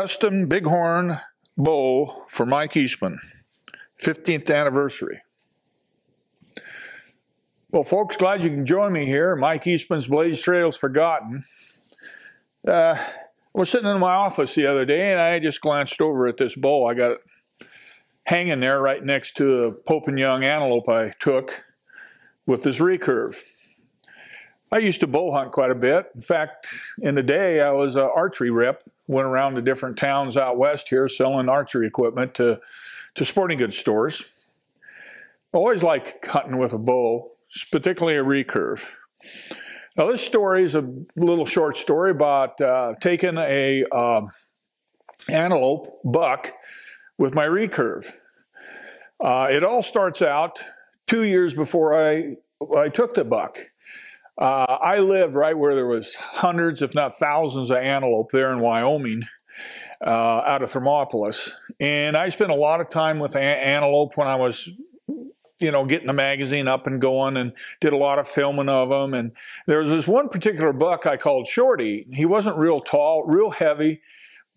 custom bighorn bow for Mike Eastman, 15th anniversary. Well, folks, glad you can join me here. Mike Eastman's Blazed Trails Forgotten. Uh, I was sitting in my office the other day and I just glanced over at this bow. I got it hanging there right next to a Pope and Young antelope I took with this recurve. I used to bow hunt quite a bit. In fact, in the day, I was an archery rep, went around to different towns out west here selling archery equipment to, to sporting goods stores. Always liked hunting with a bow, particularly a recurve. Now, this story is a little short story about uh, taking a uh, antelope buck with my recurve. Uh, it all starts out two years before I, I took the buck. Uh, I lived right where there was hundreds, if not thousands, of antelope there in Wyoming, uh, out of Thermopolis, and I spent a lot of time with an antelope when I was, you know, getting the magazine up and going, and did a lot of filming of them. And there was this one particular buck I called Shorty. He wasn't real tall, real heavy,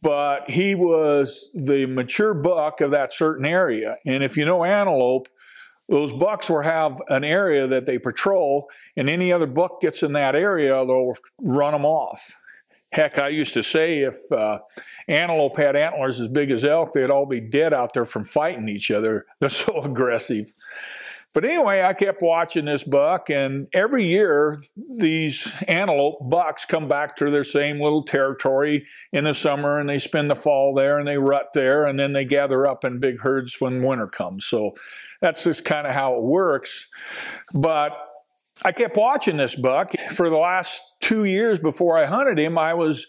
but he was the mature buck of that certain area. And if you know antelope, those bucks will have an area that they patrol, and any other buck gets in that area, they'll run them off. Heck, I used to say if uh, antelope had antlers as big as elk, they'd all be dead out there from fighting each other. They're so aggressive. But anyway, I kept watching this buck, and every year these antelope bucks come back to their same little territory in the summer, and they spend the fall there, and they rut there, and then they gather up in big herds when winter comes. So that's just kind of how it works. But I kept watching this buck for the last two years before I hunted him. I was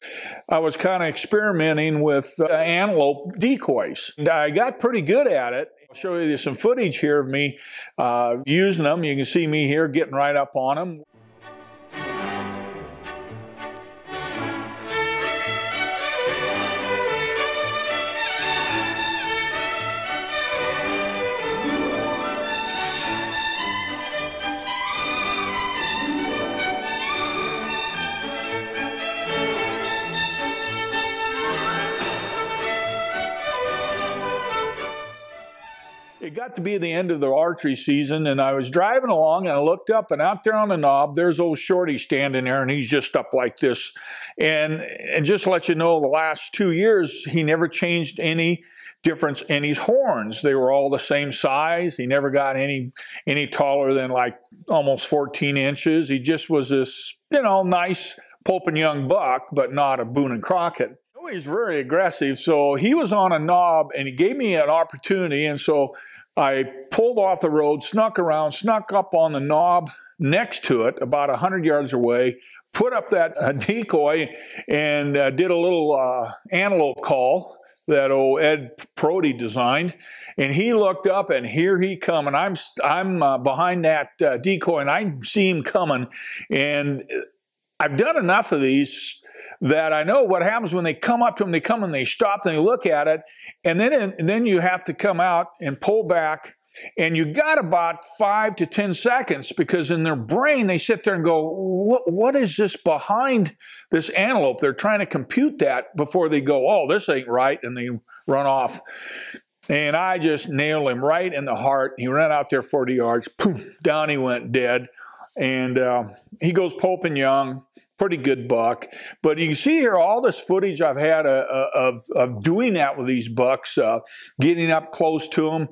I was kind of experimenting with uh, antelope decoys. And I got pretty good at it. I'll show you some footage here of me uh, using them. You can see me here getting right up on them. It got to be the end of the archery season, and I was driving along, and I looked up, and out there on the knob, there's old Shorty standing there, and he's just up like this. And and just to let you know, the last two years, he never changed any difference in his horns. They were all the same size. He never got any any taller than like almost 14 inches. He just was this, you know, nice Pope and Young buck, but not a Boone and Crockett he's very aggressive. So he was on a knob and he gave me an opportunity. And so I pulled off the road, snuck around, snuck up on the knob next to it, about 100 yards away, put up that uh, decoy, and uh, did a little uh, antelope call that old Ed Prody designed. And he looked up, and here he come, and I'm I'm uh, behind that uh, decoy, and I see him coming. And I've done enough of these that I know what happens when they come up to them, they come and they stop and they look at it, and then and then you have to come out and pull back, and you got about five to ten seconds because in their brain they sit there and go, what, what is this behind this antelope? They're trying to compute that before they go, oh, this ain't right, and they run off. And I just nailed him right in the heart. He ran out there 40 yards, boom, down he went dead. And uh, he goes Pope and Young pretty good buck. But you can see here all this footage I've had uh, uh, of, of doing that with these bucks, uh, getting up close to them.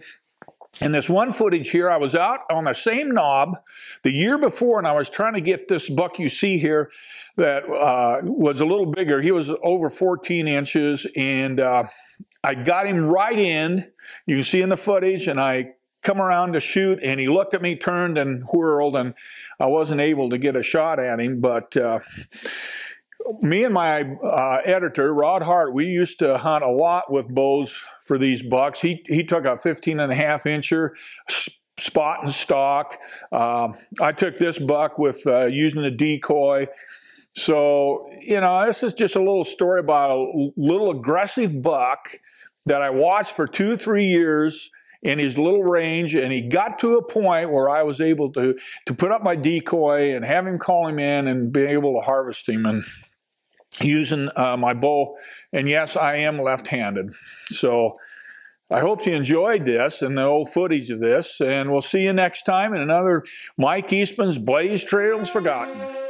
And this one footage here, I was out on the same knob the year before, and I was trying to get this buck you see here that uh, was a little bigger. He was over 14 inches, and uh, I got him right in. You can see in the footage, and I come around to shoot, and he looked at me, turned, and whirled, and I wasn't able to get a shot at him. But uh, me and my uh, editor, Rod Hart, we used to hunt a lot with bows for these bucks. He, he took a 15 and a half incher spot and stock. Uh, I took this buck with uh, using a decoy. So, you know, this is just a little story about a little aggressive buck that I watched for two, three years in his little range, and he got to a point where I was able to to put up my decoy and have him call him in and be able to harvest him. And using uh, my bow. And yes, I am left-handed. So I hope you enjoyed this and the old footage of this. And we'll see you next time in another Mike Eastman's Blazed Trails Forgotten.